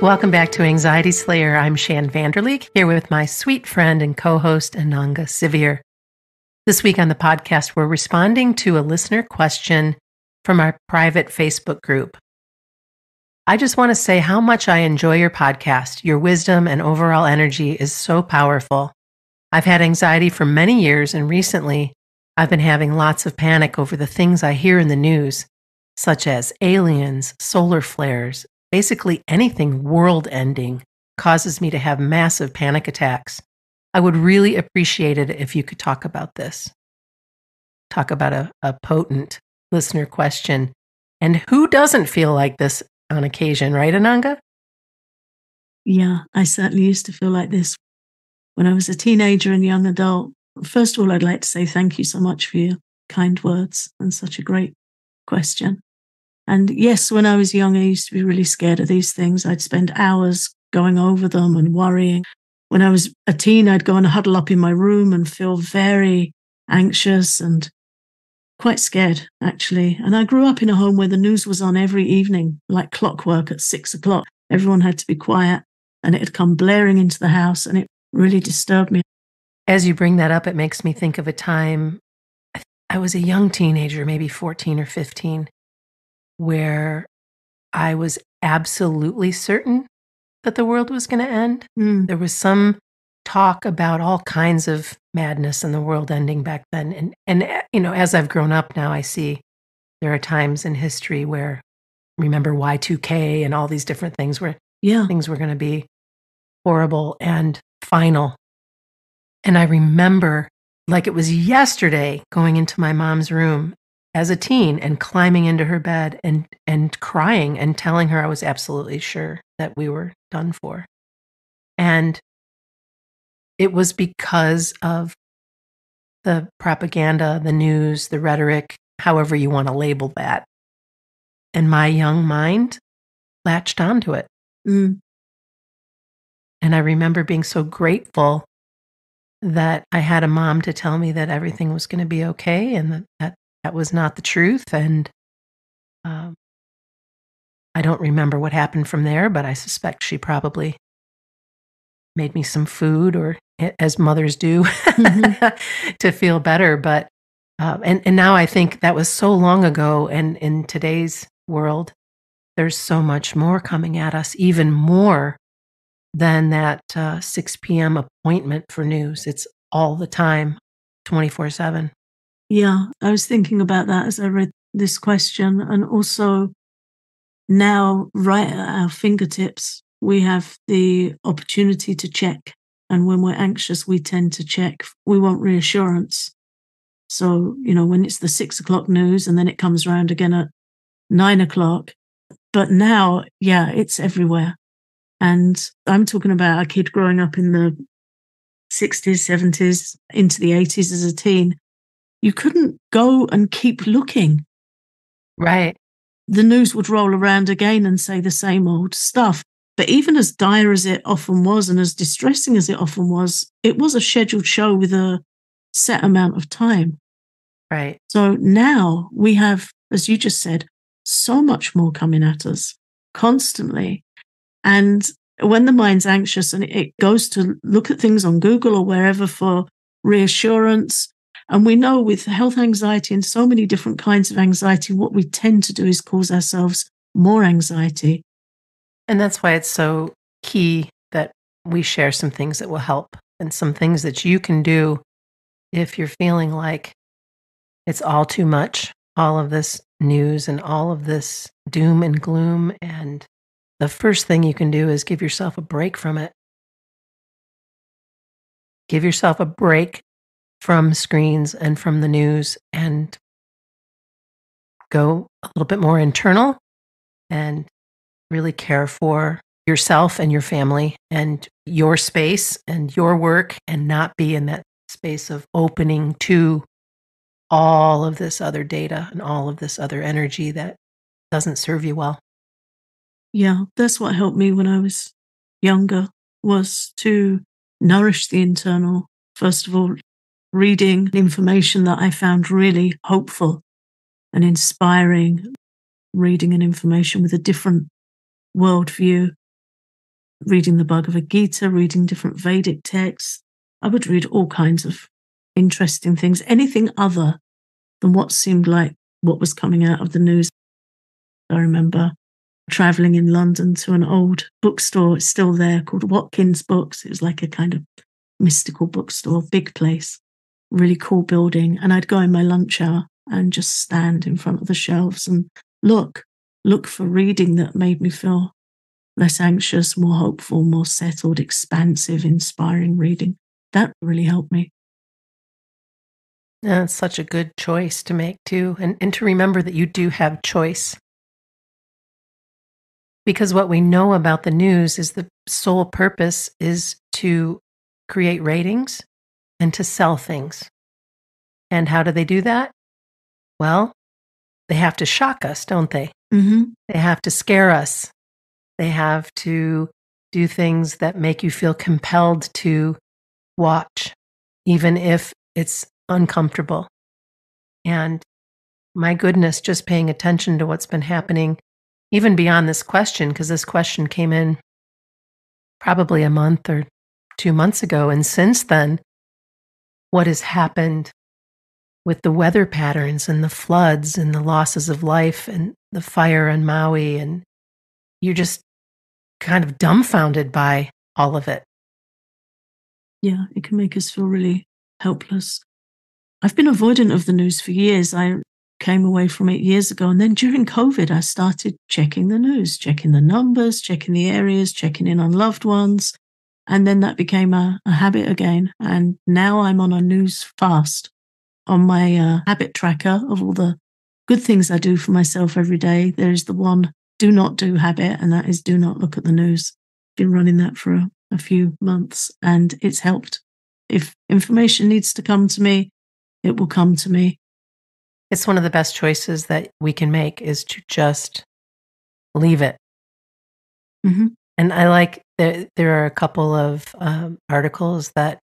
Welcome back to Anxiety Slayer. I'm Shann Vanderleek here with my sweet friend and co host Ananga Sivyer. This week on the podcast, we're responding to a listener question from our private Facebook group. I just want to say how much I enjoy your podcast. Your wisdom and overall energy is so powerful. I've had anxiety for many years, and recently I've been having lots of panic over the things I hear in the news, such as aliens, solar flares, basically anything world ending causes me to have massive panic attacks. I would really appreciate it if you could talk about this. Talk about a, a potent listener question. And who doesn't feel like this on occasion, right, Ananga? Yeah, I certainly used to feel like this when I was a teenager and young adult. First of all, I'd like to say thank you so much for your kind words and such a great question. And yes, when I was young, I used to be really scared of these things. I'd spend hours going over them and worrying. When I was a teen, I'd go and huddle up in my room and feel very anxious and quite scared, actually. And I grew up in a home where the news was on every evening, like clockwork at six o'clock. Everyone had to be quiet and it had come blaring into the house and it really disturbed me. As you bring that up, it makes me think of a time I was a young teenager, maybe 14 or 15, where I was absolutely certain that the world was going to end. Mm. There was some talk about all kinds of madness and the world ending back then. And, and, eh, you know, as I've grown up now, I see there are times in history where, remember Y2K and all these different things where yeah. things were going to be horrible and final. And I remember like it was yesterday going into my mom's room as a teen and climbing into her bed and and crying and telling her I was absolutely sure that we were done for. And it was because of the propaganda, the news, the rhetoric, however you want to label that. And my young mind latched onto it. Mm. And I remember being so grateful that I had a mom to tell me that everything was going to be okay and that, that that was not the truth. And um, I don't remember what happened from there, but I suspect she probably made me some food or as mothers do mm-hmm. to feel better. But, uh, and, and now I think that was so long ago. And in today's world, there's so much more coming at us, even more than that uh, 6 p.m. appointment for news. It's all the time, 24 7. Yeah, I was thinking about that as I read this question. And also, now, right at our fingertips, we have the opportunity to check. And when we're anxious, we tend to check. We want reassurance. So, you know, when it's the six o'clock news and then it comes around again at nine o'clock. But now, yeah, it's everywhere. And I'm talking about a kid growing up in the 60s, 70s, into the 80s as a teen you couldn't go and keep looking. Right. The news would roll around again and say the same old stuff. But even as dire as it often was and as distressing as it often was, it was a scheduled show with a set amount of time. Right. So now we have, as you just said, so much more coming at us constantly. And when the mind's anxious and it goes to look at things on Google or wherever for reassurance, and we know with health anxiety and so many different kinds of anxiety, what we tend to do is cause ourselves more anxiety. And that's why it's so key that we share some things that will help and some things that you can do if you're feeling like it's all too much, all of this news and all of this doom and gloom. And the first thing you can do is give yourself a break from it. Give yourself a break from screens and from the news and go a little bit more internal and really care for yourself and your family and your space and your work and not be in that space of opening to all of this other data and all of this other energy that doesn't serve you well. Yeah, that's what helped me when I was younger was to nourish the internal. First of all, reading information that I found really hopeful and inspiring, reading and information with a different worldview. reading the Bhagavad Gita, reading different Vedic texts. I would read all kinds of interesting things, anything other than what seemed like what was coming out of the news. I remember traveling in London to an old bookstore, it's still there, called Watkins Books. It was like a kind of mystical bookstore, big place, really cool building. And I'd go in my lunch hour and just stand in front of the shelves and look, look for reading that made me feel less anxious, more hopeful, more settled, expansive, inspiring reading. That really helped me. That's such a good choice to make, too. And, and to remember that you do have choice. Because what we know about the news is the sole purpose is to create ratings and to sell things. And how do they do that? Well, they have to shock us, don't they? Mm-hmm. They have to scare us. They have to do things that make you feel compelled to watch, even if it's uncomfortable. And my goodness, just paying attention to what's been happening, even beyond this question, because this question came in probably a month or two months ago. And since then, what has happened with the weather patterns and the floods and the losses of life and the fire in Maui. And you're just kind of dumbfounded by all of it. Yeah, it can make us feel really helpless. I've been avoidant of the news for years. I came away from it years ago. And then during COVID, I started checking the news, checking the numbers, checking the areas, checking in on loved ones. And then that became a, a habit again. And now I'm on a news fast on my uh, habit tracker of all the good things I do for myself every day. There's the one do not do habit, and that is do not look at the news. Been running that for a, a few months, and it's helped. If information needs to come to me, it will come to me. It's one of the best choices that we can make is to just leave it. Mm-hmm. And I like there. There are a couple of um, articles that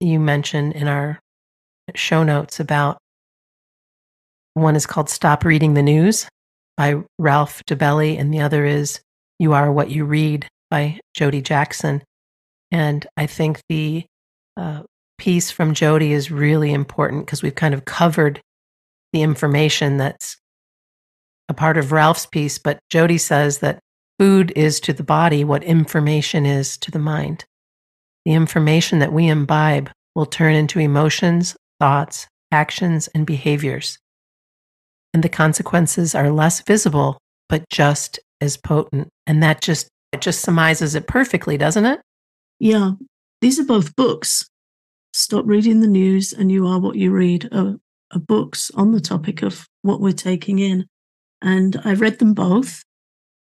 you mentioned in our show notes about one is called Stop Reading the News by Ralph Dobelli, and the other is You Are What You Read by Jodie Jackson. And I think the uh, piece from Jodie is really important because we've kind of covered the information that's a part of Ralph's piece. But Jody says that food is to the body what information is to the mind. The information that we imbibe will turn into emotions, thoughts, actions, and behaviors. And the consequences are less visible, but just as potent. And that just it just surmises it perfectly, doesn't it? Yeah. These are both books. Stop reading the news and you are what you read are, are books on the topic of what we're taking in. And I read them both.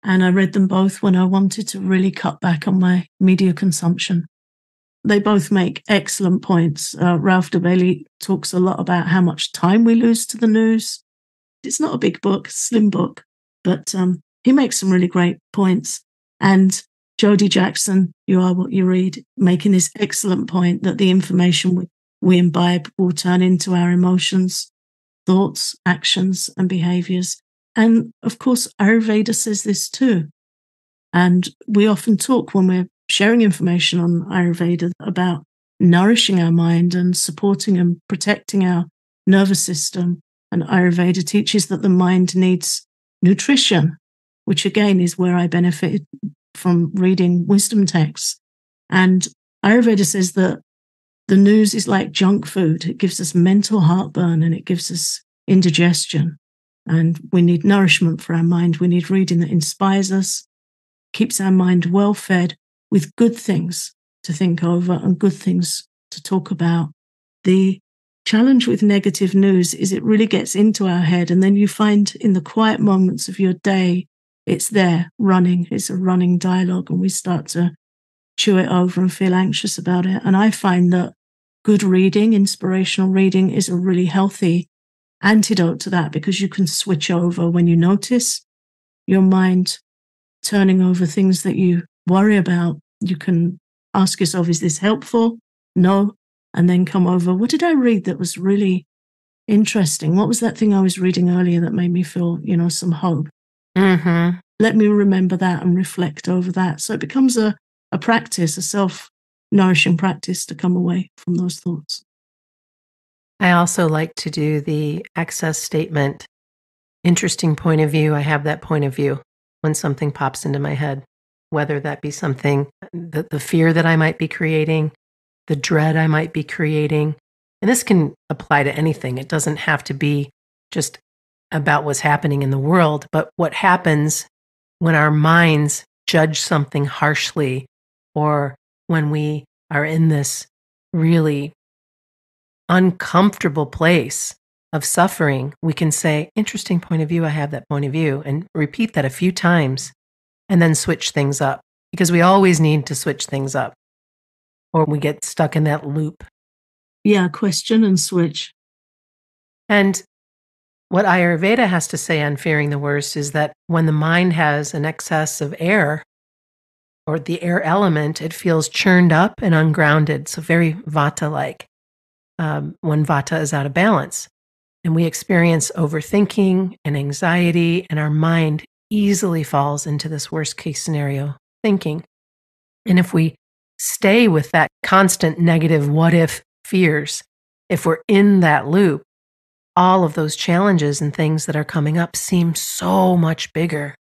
And I read them both when I wanted to really cut back on my media consumption they both make excellent points. Uh, Ralph Dobelli talks a lot about how much time we lose to the news. It's not a big book, slim book, but um, he makes some really great points. And Jodie Jackson, you are what you read, making this excellent point that the information we, we imbibe will turn into our emotions, thoughts, actions, and behaviors. And of course, Ayurveda says this too. And we often talk when we're sharing information on Ayurveda about nourishing our mind and supporting and protecting our nervous system. And Ayurveda teaches that the mind needs nutrition, which again is where I benefited from reading wisdom texts. And Ayurveda says that the news is like junk food. It gives us mental heartburn and it gives us indigestion. And we need nourishment for our mind. We need reading that inspires us, keeps our mind well fed, with good things to think over and good things to talk about. The challenge with negative news is it really gets into our head. And then you find in the quiet moments of your day, it's there running. It's a running dialogue. And we start to chew it over and feel anxious about it. And I find that good reading, inspirational reading, is a really healthy antidote to that because you can switch over when you notice your mind turning over things that you worry about. You can ask yourself, is this helpful? No. And then come over, what did I read that was really interesting? What was that thing I was reading earlier that made me feel, you know, some hope? Mm-hmm. Let me remember that and reflect over that. So it becomes a, a practice, a self nourishing practice to come away from those thoughts. I also like to do the access statement. Interesting point of view. I have that point of view when something pops into my head, whether that be something, the, the fear that I might be creating, the dread I might be creating. And this can apply to anything. It doesn't have to be just about what's happening in the world, but what happens when our minds judge something harshly or when we are in this really uncomfortable place of suffering, we can say, Interesting point of view. I have that point of view, and repeat that a few times and then switch things up because we always need to switch things up or we get stuck in that loop. Yeah, question and switch. And what Ayurveda has to say on fearing the worst is that when the mind has an excess of air or the air element, it feels churned up and ungrounded. So, very vata like um, when vata is out of balance. And we experience overthinking and anxiety, and our mind easily falls into this worst case scenario thinking. And if we stay with that constant negative what if fears, if we're in that loop, all of those challenges and things that are coming up seem so much bigger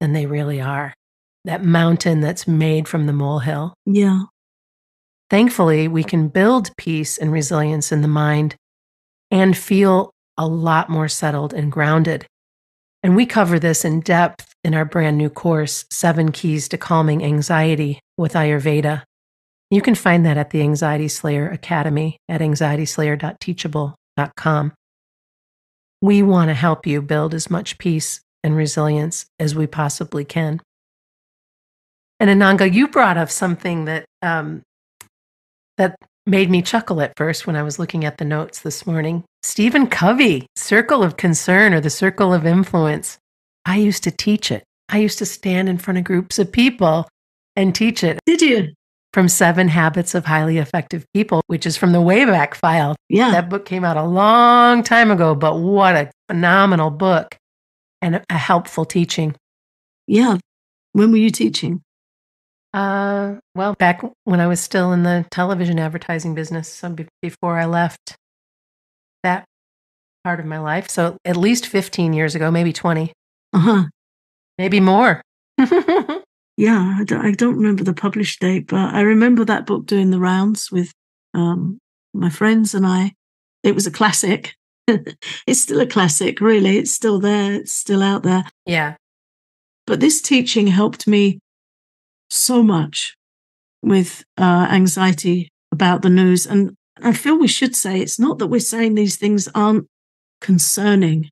than they really are. That mountain that's made from the molehill. Yeah. Thankfully, we can build peace and resilience in the mind and feel a lot more settled and grounded. And we cover this in depth in our brand new course, Seven Keys to Calming Anxiety with Ayurveda. You can find that at the Anxiety Slayer Academy at anxietyslayer.teachable.com. We want to help you build as much peace and resilience as we possibly can. And Ananga, you brought up something that um, that made me chuckle at first when I was looking at the notes this morning. Stephen Covey, Circle of Concern or the Circle of Influence. I used to teach it. I used to stand in front of groups of people and teach it. Did you? from Seven Habits of Highly Effective People, which is from the Wayback File. Yeah. That book came out a long time ago, but what a phenomenal book and a helpful teaching. Yeah. When were you teaching? Uh, well, back when I was still in the television advertising business, so be- before I left that part of my life. So at least 15 years ago, maybe 20. Uh huh. Maybe more. yeah, I don't, I don't, remember the published date, but I remember that book doing the rounds with um, my friends and I. It was a classic. it's still a classic, really. It's still there, it's still out there. Yeah. But this teaching helped me so much with uh, anxiety about the news. And I feel we should say it's not that we're saying these things aren't concerning.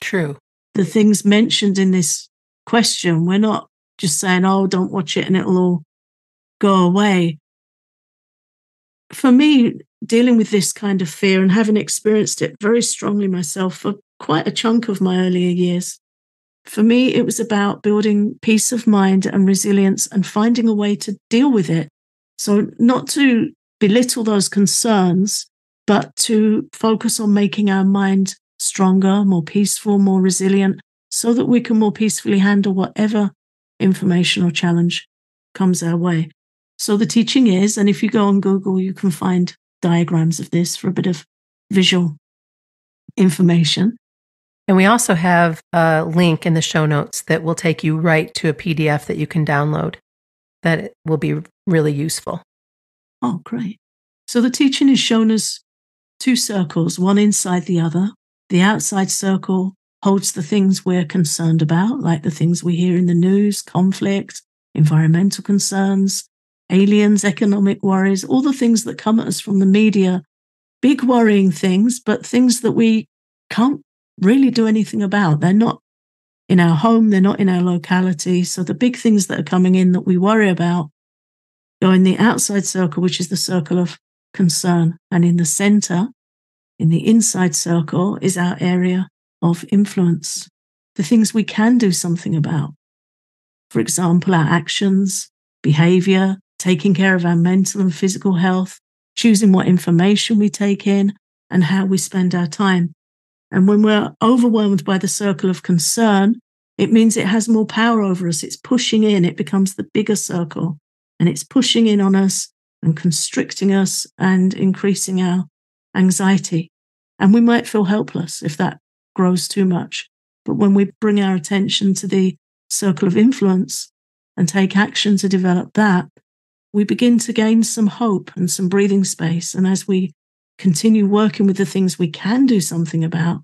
True. The things mentioned in this question, we're not just saying, oh, don't watch it and it'll all go away. For me, dealing with this kind of fear and having experienced it very strongly myself for quite a chunk of my earlier years, for me, it was about building peace of mind and resilience and finding a way to deal with it. So, not to belittle those concerns, but to focus on making our mind stronger, more peaceful, more resilient, so that we can more peacefully handle whatever information or challenge comes our way. So the teaching is, and if you go on Google, you can find diagrams of this for a bit of visual information. And we also have a link in the show notes that will take you right to a PDF that you can download that will be really useful. Oh, great. So the teaching is shown as two circles, one inside the other. The outside circle holds the things we're concerned about, like the things we hear in the news, conflict, environmental concerns, aliens, economic worries, all the things that come at us from the media, big worrying things, but things that we can't really do anything about. They're not in our home, they're not in our locality. So the big things that are coming in that we worry about go in the outside circle, which is the circle of concern. And in the center, in the inside circle, is our area of influence, the things we can do something about. For example, our actions, behavior, taking care of our mental and physical health, choosing what information we take in, and how we spend our time. And when we're overwhelmed by the circle of concern, it means it has more power over us. It's pushing in, it becomes the bigger circle, and it's pushing in on us and constricting us and increasing our anxiety. And we might feel helpless if that grows too much. But when we bring our attention to the circle of influence and take action to develop that, we begin to gain some hope and some breathing space. And as we continue working with the things we can do something about,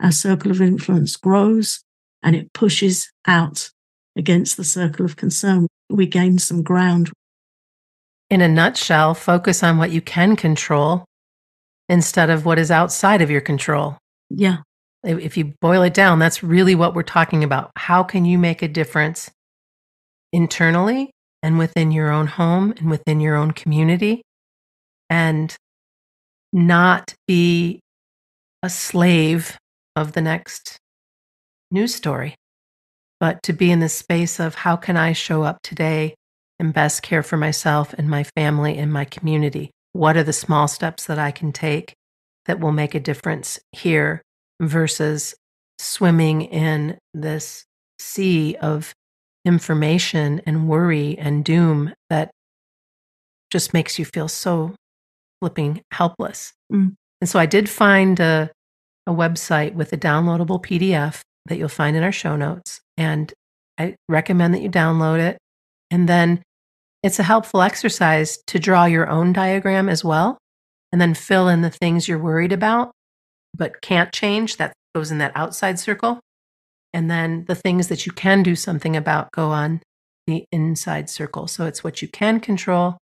our circle of influence grows and it pushes out against the circle of concern. We gain some ground. In a nutshell, focus on what you can control instead of what is outside of your control. Yeah. If you boil it down, that's really what we're talking about. How can you make a difference internally and within your own home and within your own community and not be a slave of the next news story, but to be in the space of how can I show up today and best care for myself and my family and my community? What are the small steps that I can take that will make a difference here versus swimming in this sea of information and worry and doom that just makes you feel so flipping helpless. Mm. And so I did find a, a website with a downloadable PDF that you'll find in our show notes. And I recommend that you download it. And then it's a helpful exercise to draw your own diagram as well, and then fill in the things you're worried about but can't change. That goes in that outside circle. And then the things that you can do something about go on the inside circle. So it's what you can control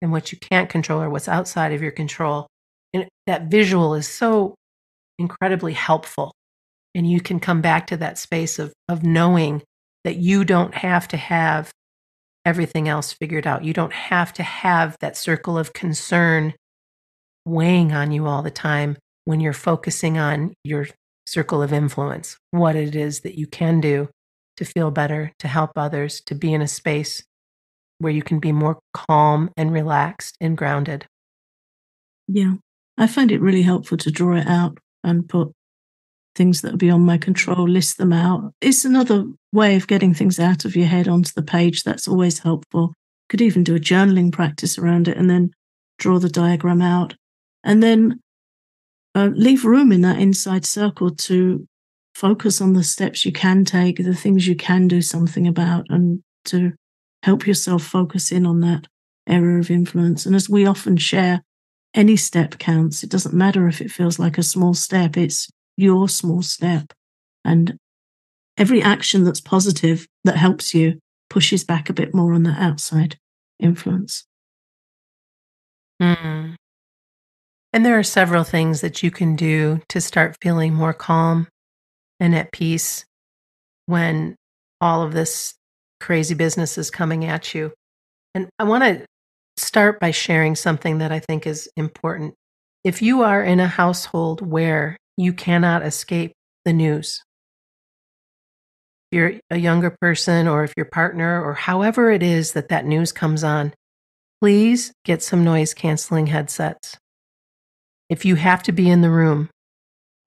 and what you can't control or what's outside of your control. And that visual is so incredibly helpful and you can come back to that space of, of knowing that you don't have to have everything else figured out. You don't have to have that circle of concern weighing on you all the time when you're focusing on your circle of influence, what it is that you can do to feel better, to help others, to be in a space where you can be more calm and relaxed and grounded. Yeah, I find it really helpful to draw it out and put things that are beyond my control, list them out. It's another way of getting things out of your head onto the page. That's always helpful. Could even do a journaling practice around it and then draw the diagram out. And then uh, leave room in that inside circle to focus on the steps you can take, the things you can do something about, and to help yourself focus in on that area of influence. And as we often share, any step counts. It doesn't matter if it feels like a small step, it's your small step. And every action that's positive that helps you pushes back a bit more on that outside influence. Mm. And there are several things that you can do to start feeling more calm and at peace when all of this crazy businesses coming at you. And I want to start by sharing something that I think is important. If you are in a household where you cannot escape the news. If you're a younger person or if your partner or however it is that that news comes on, please get some noise canceling headsets. If you have to be in the room,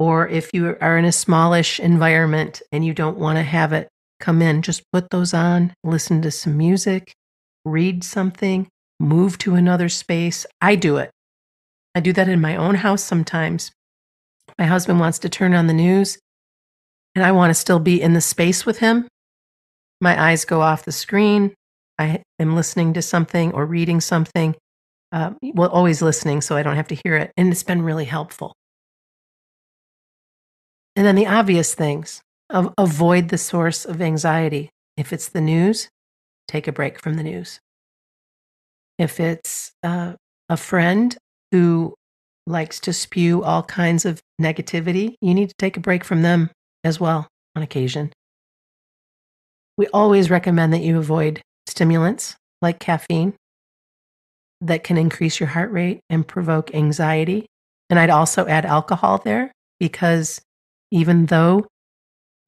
or if you are in a smallish environment and you don't want to have it come in, just put those on, listen to some music, read something, move to another space. I do it. I do that in my own house sometimes. My husband wants to turn on the news, and I want to still be in the space with him. My eyes go off the screen. I am listening to something or reading something. Uh, well, always listening so I don't have to hear it. And it's been really helpful. And then the obvious things avoid the source of anxiety. If it's the news, take a break from the news. If it's uh, a friend who likes to spew all kinds of negativity, you need to take a break from them as well on occasion. We always recommend that you avoid stimulants like caffeine that can increase your heart rate and provoke anxiety. And I'd also add alcohol there because even though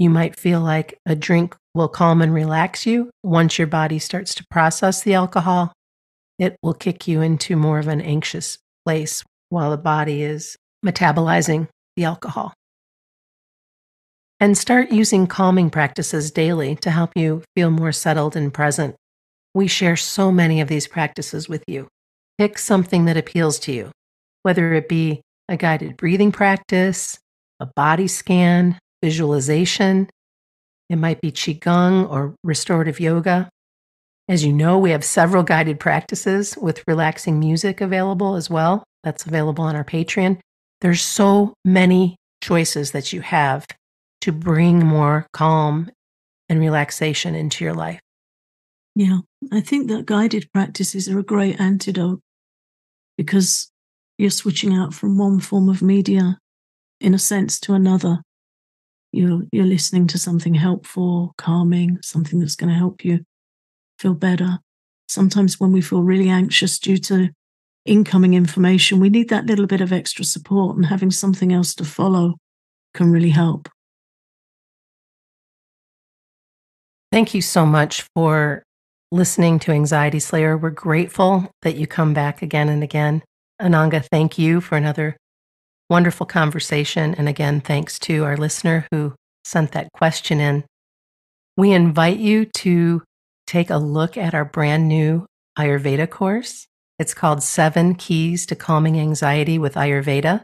you might feel like a drink will calm and relax you, once your body starts to process the alcohol, it will kick you into more of an anxious place while the body is metabolizing the alcohol. and start using calming practices daily to help you feel more settled and present. We share so many of these practices with you. Pick something that appeals to you, whether it be a guided breathing practice, a body scan, visualization. It might be Qigong or restorative yoga. As you know, we have several guided practices with relaxing music available as well. That's available on our Patreon. There's so many choices that you have to bring more calm and relaxation into your life. Yeah, I think that guided practices are a great antidote because you're switching out from one form of media, in a sense, to another. You're, you're listening to something helpful, calming, something that's going to help you feel better. Sometimes when we feel really anxious due to incoming information, we need that little bit of extra support, and having something else to follow can really help. Thank you so much for listening to Anxiety Slayer. We're grateful that you come back again and again. Ananga, thank you for another wonderful conversation. And again, thanks to our listener who sent that question in. We invite you to take a look at our brand new Ayurveda course. It's called Seven Keys to Calming Anxiety with Ayurveda.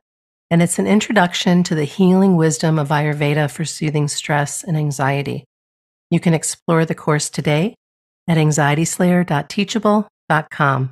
And it's an introduction to the healing wisdom of Ayurveda for soothing stress and anxiety. You can explore the course today at anxietyslayer.teachable.com.